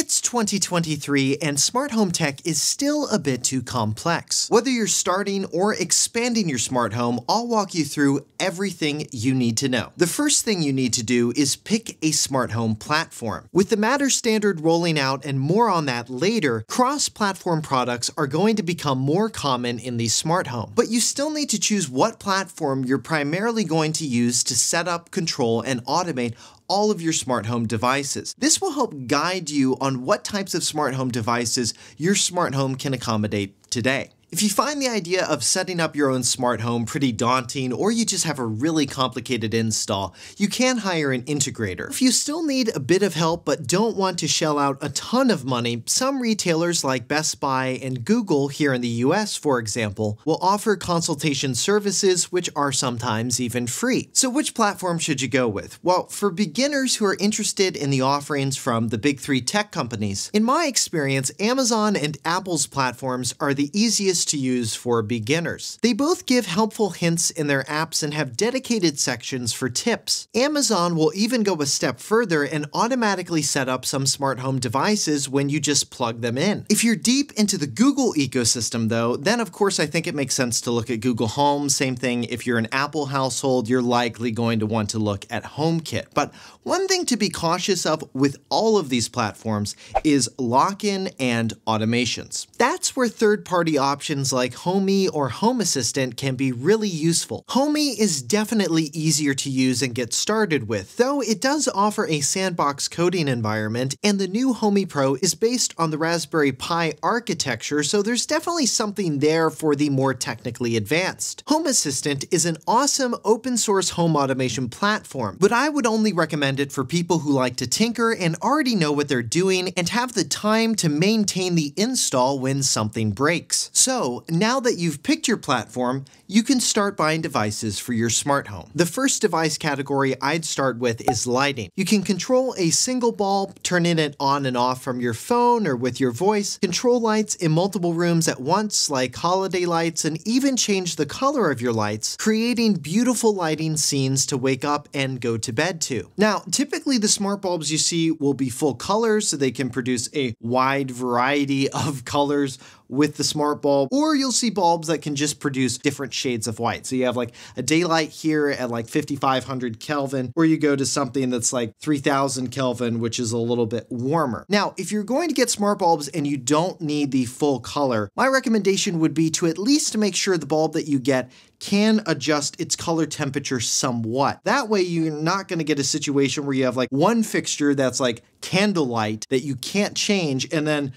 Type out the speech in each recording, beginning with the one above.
It's 2023 and smart home tech is still a bit too complex. Whether you're starting or expanding your smart home, I'll walk you through everything you need to know. The first thing you need to do is pick a smart home platform. With the Matter standard rolling out and more on that later, cross-platform products are going to become more common in the smart home. But you still need to choose what platform you're primarily going to use to set up, control, and automate all of your smart home devices. This will help guide you on what types of smart home devices your smart home can accommodate today. If you find the idea of setting up your own smart home pretty daunting or you just have a really complicated install, you can hire an integrator. If you still need a bit of help but don't want to shell out a ton of money, some retailers like Best Buy and Google here in the US, for example, will offer consultation services which are sometimes even free. So which platform should you go with? Well, for beginners who are interested in the offerings from the big three tech companies, in my experience, Amazon and Apple's platforms are the easiest to use for beginners. They both give helpful hints in their apps and have dedicated sections for tips. Amazon will even go a step further and automatically set up some smart home devices when you just plug them in. If you're deep into the Google ecosystem though, then of course I think it makes sense to look at Google Home. Same thing if you're an Apple household, you're likely going to want to look at HomeKit. But one thing to be cautious of with all of these platforms is lock-in and automations. That's where third-party options options like Homey or Home Assistant can be really useful. Homey is definitely easier to use and get started with, though it does offer a sandbox coding environment, and the new Homey Pro is based on the Raspberry Pi architecture, so there's definitely something there for the more technically advanced. Home Assistant is an awesome open source home automation platform, but I would only recommend it for people who like to tinker and already know what they're doing and have the time to maintain the install when something breaks. So so now that you've picked your platform, you can start buying devices for your smart home. The first device category I'd start with is lighting. You can control a single bulb, turning it on and off from your phone or with your voice, control lights in multiple rooms at once like holiday lights, and even change the color of your lights, creating beautiful lighting scenes to wake up and go to bed to. Now, typically the smart bulbs you see will be full color so they can produce a wide variety of colors with the smart bulb, or you'll see bulbs that can just produce different shades of white. So you have like a daylight here at like 5500 Kelvin, or you go to something that's like 3000 Kelvin, which is a little bit warmer. Now, if you're going to get smart bulbs and you don't need the full color, my recommendation would be to at least make sure the bulb that you get can adjust its color temperature somewhat. That way you're not going to get a situation where you have like one fixture that's like candlelight that you can't change and then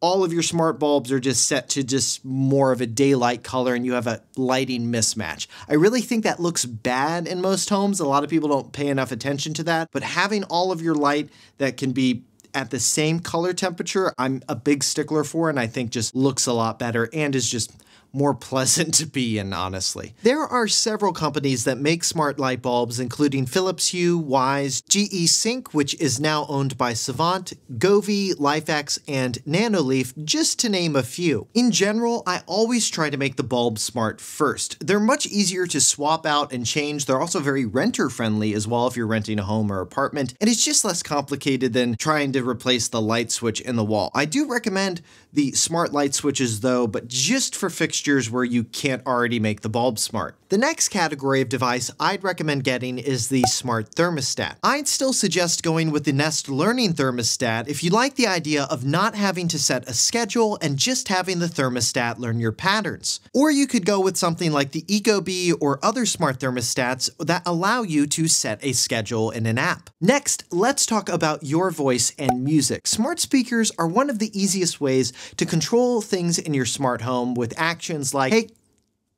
all of your smart bulbs are just set to just more of a daylight color and you have a lighting mismatch. I really think that looks bad in most homes. A lot of people don't pay enough attention to that, but having all of your light that can be at the same color temperature, I'm a big stickler for and I think just looks a lot better and is just more pleasant to be in, honestly. There are several companies that make smart light bulbs, including Philips Hue, Wyze, GE Cync, which is now owned by Savant, Govee, LIFX, and Nanoleaf, just to name a few. In general, I always try to make the bulb smart first. They're much easier to swap out and change. They're also very renter friendly as well if you're renting a home or apartment, and it's just less complicated than trying to replace the light switch in the wall. I do recommend the smart light switches though, but just for fixtures where you can't already make the bulb smart. The next category of device I'd recommend getting is the smart thermostat. I'd still suggest going with the Nest Learning thermostat if you like the idea of not having to set a schedule and just having the thermostat learn your patterns. Or you could go with something like the Ecobee or other smart thermostats that allow you to set a schedule in an app. Next, let's talk about your voice and music. Smart speakers are one of the easiest ways to control things in your smart home with actions like, hey,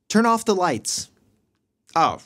turn off the lights. Oh,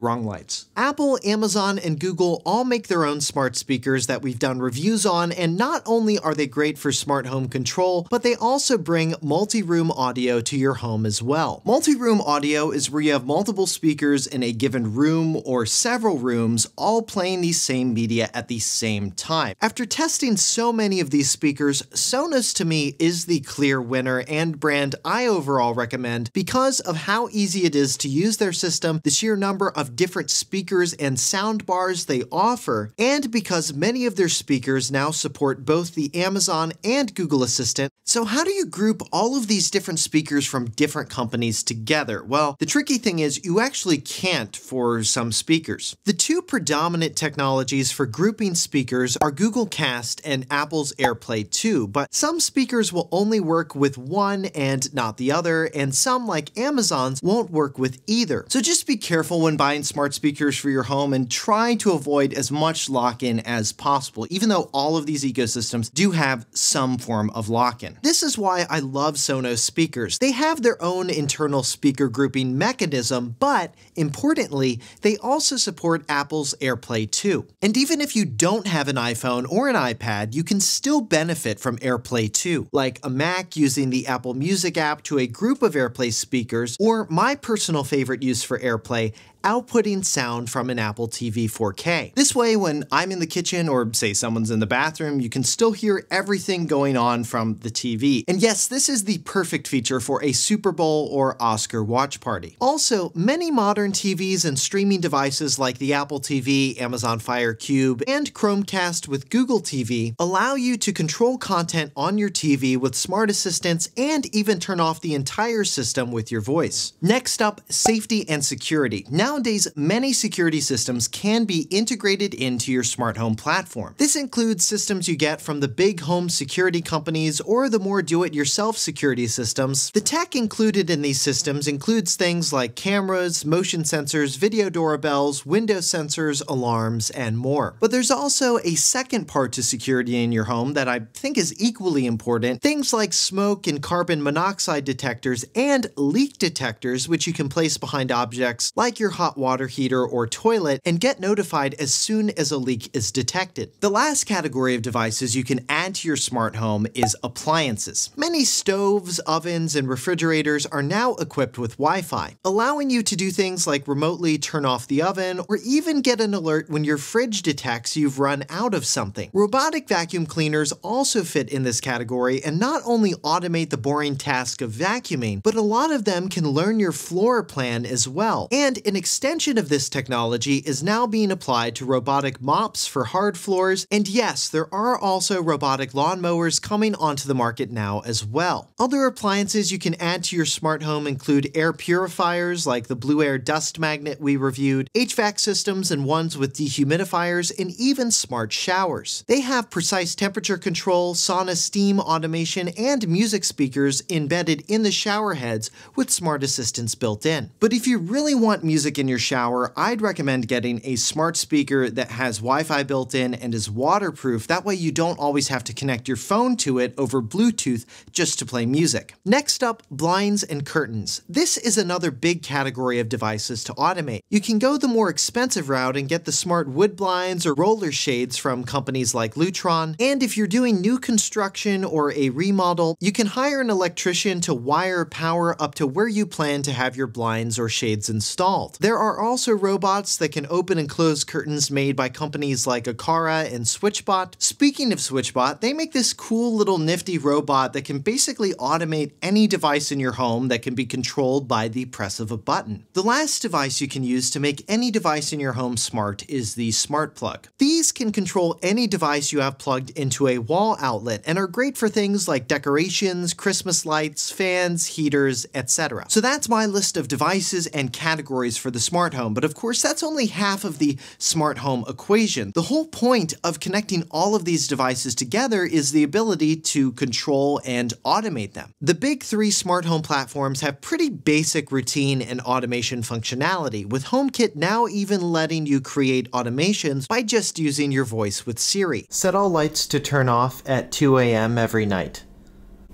wrong lights. Apple, Amazon, and Google all make their own smart speakers that we've done reviews on, and not only are they great for smart home control, but they also bring multi-room audio to your home as well. Multi-room audio is where you have multiple speakers in a given room or several rooms all playing the same media at the same time. After testing so many of these speakers, Sonos to me is the clear winner and brand I overall recommend because of how easy it is to use their system, the sheer number of different speakers and sound bars they offer, and because many of their speakers now support both the Amazon and Google Assistant. So how do you group all of these different speakers from different companies together? Well, the tricky thing is you actually can't for some speakers. The two predominant technologies for grouping speakers are Google Cast and Apple's AirPlay 2, but some speakers will only work with one and not the other, and some, like Amazon's, won't work with either. So just be careful when buying smart speakers for your home and try to avoid as much lock-in as possible, even though all of these ecosystems do have some form of lock-in. This is why I love Sonos speakers. They have their own internal speaker grouping mechanism, but importantly, they also support Apple's AirPlay 2. And even if you don't have an iPhone or an iPad, you can still benefit from AirPlay 2, like a Mac using the Apple Music app to a group of AirPlay speakers, or my personal favorite use for AirPlay, outputting sound from an Apple TV 4K. This way, when I'm in the kitchen or say someone's in the bathroom, you can still hear everything going on from the TV. And yes, this is the perfect feature for a Super Bowl or Oscar watch party. Also, many modern TVs and streaming devices like the Apple TV, Amazon Fire Cube, and Chromecast with Google TV allow you to control content on your TV with smart assistants and even turn off the entire system with your voice. Next up, safety and security. Now Nowadays, many security systems can be integrated into your smart home platform. This includes systems you get from the big home security companies or the more do-it-yourself security systems. The tech included in these systems includes things like cameras, motion sensors, video doorbells, window sensors, alarms, and more. But there's also a second part to security in your home that I think is equally important, things like smoke and carbon monoxide detectors and leak detectors which you can place behind objects like your hot water heater or toilet and get notified as soon as a leak is detected. The last category of devices you can add to your smart home is appliances. Many stoves, ovens, and refrigerators are now equipped with Wi-Fi, allowing you to do things like remotely turn off the oven or even get an alert when your fridge detects you've run out of something. Robotic vacuum cleaners also fit in this category and not only automate the boring task of vacuuming, but a lot of them can learn your floor plan as well. And an extension of this technology is now being applied to robotic mops for hard floors, and yes, there are also robotic lawnmowers coming onto the market now as well. Other appliances you can add to your smart home include air purifiers like the Blueair dust magnet we reviewed, HVAC systems and ones with dehumidifiers, and even smart showers. They have precise temperature control, sauna steam automation, and music speakers embedded in the shower heads with smart assistants built in. But if you really want music in your shower, I'd recommend getting a smart speaker that has Wi-Fi built in and is waterproof. That way you don't always have to connect your phone to it over Bluetooth just to play music. Next up, blinds and curtains. This is another big category of devices to automate. You can go the more expensive route and get the smart wood blinds or roller shades from companies like Lutron. And if you're doing new construction or a remodel, you can hire an electrician to wire power up to where you plan to have your blinds or shades installed. There are also robots that can open and close curtains made by companies like Aqara and Switchbot. Speaking of Switchbot, they make this cool little nifty robot that can basically automate any device in your home that can be controlled by the press of a button. The last device you can use to make any device in your home smart is the smart plug. These can control any device you have plugged into a wall outlet and are great for things like decorations, Christmas lights, fans, heaters, etc. So that's my list of devices and categories for the the smart home, but of course that's only half of the smart home equation. The whole point of connecting all of these devices together is the ability to control and automate them. The big three smart home platforms have pretty basic routine and automation functionality, with HomeKit now even letting you create automations by just using your voice with Siri. Set all lights to turn off at 2 a.m. every night.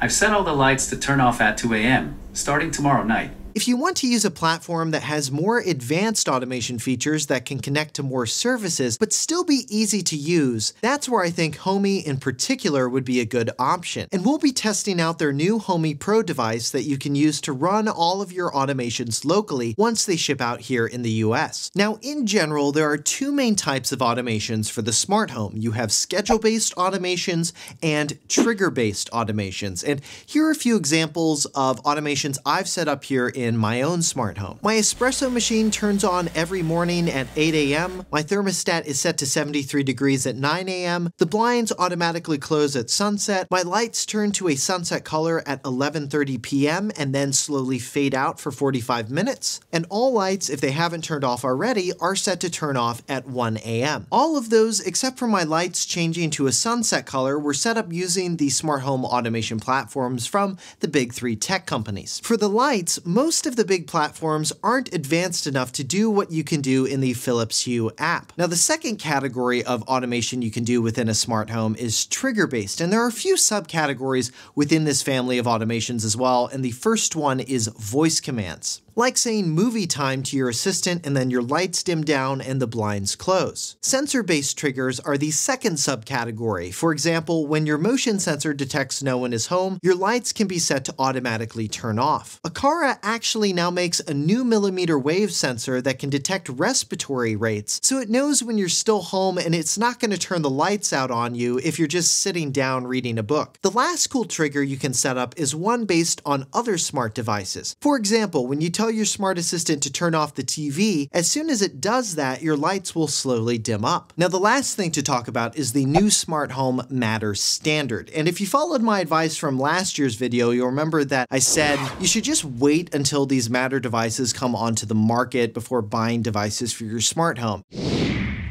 I've set all the lights to turn off at 2 a.m., starting tomorrow night. If you want to use a platform that has more advanced automation features that can connect to more services, but still be easy to use, that's where I think Homey in particular would be a good option. And we'll be testing out their new Homey Pro device that you can use to run all of your automations locally once they ship out here in the US. Now, in general, there are two main types of automations for the smart home. You have schedule-based automations and trigger-based automations. And here are a few examples of automations I've set up here in in my own smart home. My espresso machine turns on every morning at 8 a.m. My thermostat is set to 73 degrees at 9 a.m. The blinds automatically close at sunset. My lights turn to a sunset color at 11:30 p.m. and then slowly fade out for 45 minutes. And all lights, if they haven't turned off already, are set to turn off at 1 a.m. All of those, except for my lights changing to a sunset color, were set up using the smart home automation platforms from the big three tech companies. For the lights, most of the big platforms aren't advanced enough to do what you can do in the Philips Hue app. Now, the second category of automation you can do within a smart home is trigger based, and there are a few subcategories within this family of automations as well, and the first one is voice commands like saying movie time to your assistant and then your lights dim down and the blinds close. Sensor-based triggers are the second subcategory. For example, when your motion sensor detects no one is home, your lights can be set to automatically turn off. Aqara actually now makes a new millimeter wave sensor that can detect respiratory rates, so it knows when you're still home and it's not going to turn the lights out on you if you're just sitting down reading a book. The last cool trigger you can set up is one based on other smart devices. For example, when you tell tell your smart assistant to turn off the TV, as soon as it does that, your lights will slowly dim up. Now, the last thing to talk about is the new smart home Matter standard. And if you followed my advice from last year's video, you'll remember that I said you should just wait until these Matter devices come onto the market before buying devices for your smart home.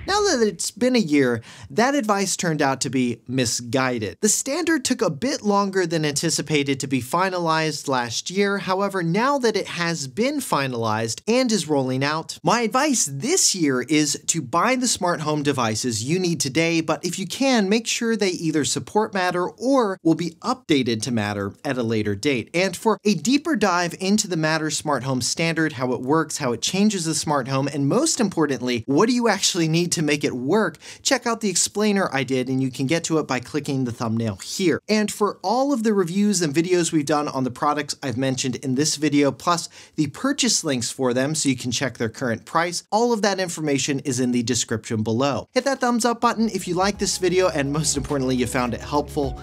Now that it's been a year, that advice turned out to be misguided. The standard took a bit longer than anticipated to be finalized last year, however, now that it has been finalized and is rolling out, my advice this year is to buy the smart home devices you need today, but if you can, make sure they either support Matter or will be updated to Matter at a later date. And for a deeper dive into the Matter smart home standard, how it works, how it changes the smart home, and most importantly, what do you actually need to make it work, check out the explainer I did and you can get to it by clicking the thumbnail here. And for all of the reviews and videos we've done on the products I've mentioned in this video, plus the purchase links for them so you can check their current price, all of that information is in the description below. Hit that thumbs up button if you like this video and most importantly you found it helpful.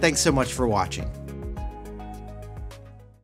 Thanks so much for watching.